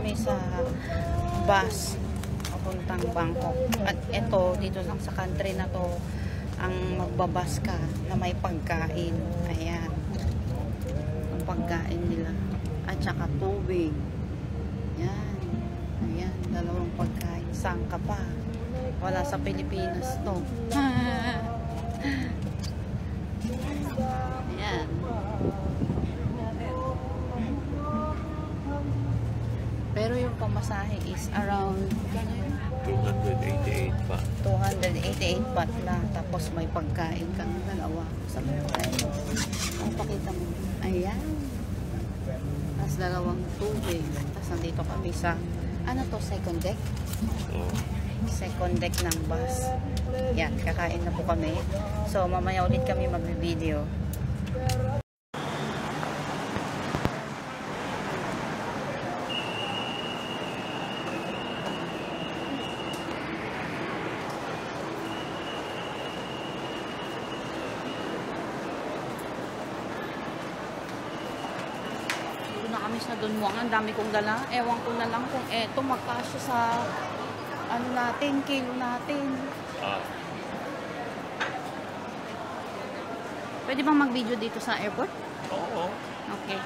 kami sa bus papuntang Bangkok. At ito, dito lang sa country na to, ang magbabas ka na may pagkain. Ayan. Ang pagkain nila. At saka tubig. Ayan. Ayan, dalawang pagkain. Saan ka pa? Wala sa Pilipinas to. Ayan. Pamasahe is around kano yun? 288 pa. 288 baht na. Tapos may pagkain kang dalawa. Sa pagkain mo. Ang pakita mo. Ayan. Tapos dalawang tubig. Tapos nandito kami sa, ano to, second deck? Oo. Second deck ng bus. Yan, kakain na po kami. So, mamaya ulit kami mag-video. Dito na sa Dunmuang. Ang dami kong dala. Ewan ko na lang kung eto magkasya sa ano natin, kilo natin. Ah, Pwede bang mag-video dito sa airport? oo. Okay.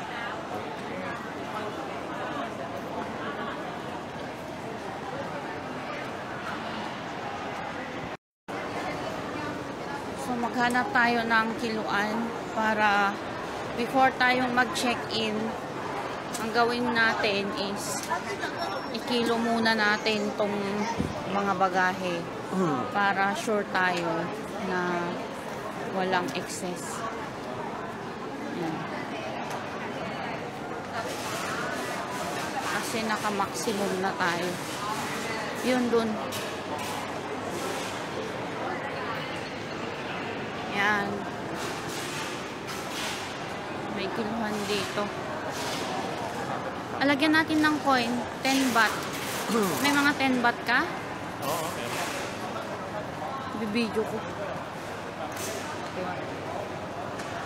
So maghanap tayo ng kiluan para before tayong mag-check-in, ang gawin natin is ikilo muna natin tong mga bagahe para sure tayo na walang excess. Yan. Kasi naka-maximum na tayo. Yun dun. Yan. May kiluhan dito. Alagyan natin ng coin. 10 baht. May mga 10 baht ka? Oo, meron. Bibidyo ko.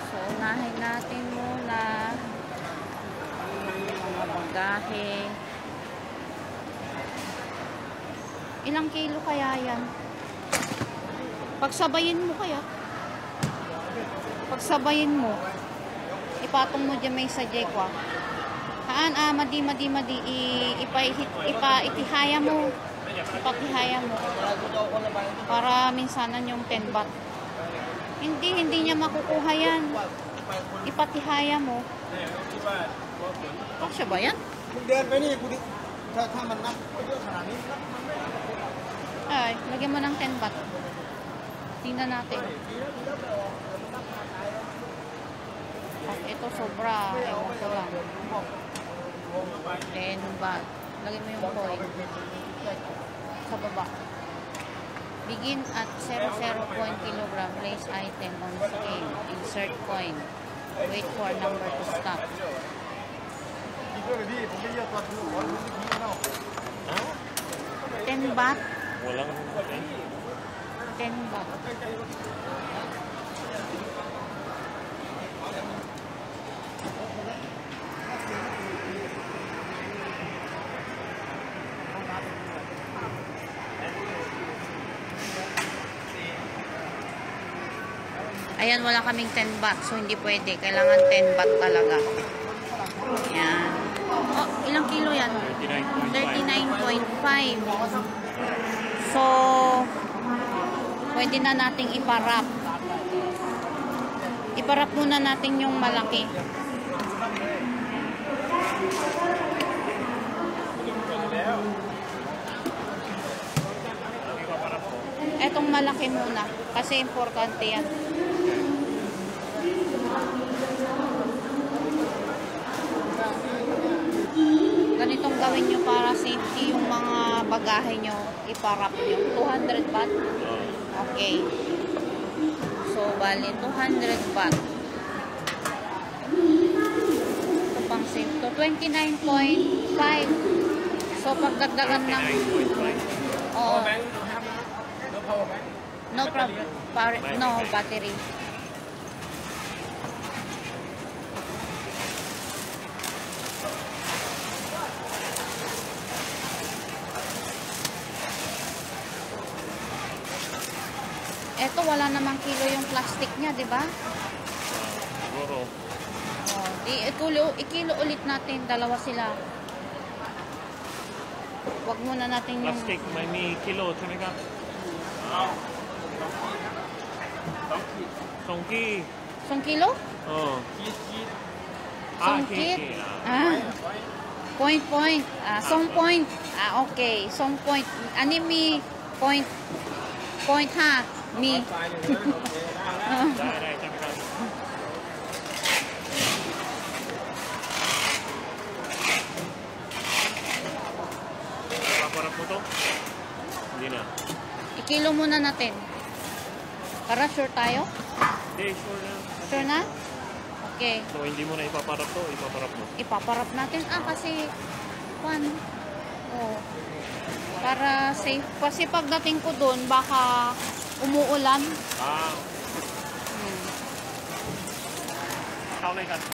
So, unahin natin muna mga bagahe. Ilang kilo kaya yan? Pagsabayin mo kaya? Pagsabayin mo, ipatong mo dyan may sa jekwa. Haan, ah, madi, madi, madi, ipa, ipa, itihaya mo. Ipatihaya mo. Para minsanan yung 10 baht. Hindi, hindi niya makukuha yan. Ipatihaya mo. kung Kasya ba yan? Ay, lagyan mo ng 10 baht. Tingnan natin. At ito sobra, ewan ko lang. Then, bag. Lagay mo yung coin. Sa baba. Begin at 0.0 kg. Place item on scale. Insert coin. Wait for number to stop. Ten baht? Walang ten. Ten baht. Ayan, wala kaming 10 baht. So, hindi pwede. Kailangan 10 baht talaga. Ayan. Oh, ilang kilo yan? 39.5. 39.5. So, pwede na nating iparap. Iparap muna natin yung malaki. Etong malaki muna. Kasi importante yan. gawin nyo para safety yung mga bagahe nyo, iparap nyo. 200 baht? Okay. So, bali, 200 baht. Ito pang safe to. 29.5. So, pagdagdagan ng... 29.5. Oo. No problem. No, battery. Wala namang kilo yung plastic niya, di ba? Ah, siguro. Oh, di, ikilo, ikilo ulit natin. Dalawa sila. Huwag muna natin yung... Plastic, may may kilo. Talaga. Songki. Isang kilo? Oh. Song Ah, kit? kiki. Ah. Ah. Point, point. Ah, song point. Ah, okay. Song point. Ani mi point. Point ha. Me. Parang po to? Hindi na. Ikilo muna natin. Para sure tayo? Hindi, sure na. Sure na? Okay. So, hindi mo na ipaparap to, ipaparap mo? Ipaparap natin. Ah, kasi, pan, oh, para safe. Kasi pagdating ko doon, baka umuulan. Ah. Hmm. Ikaw na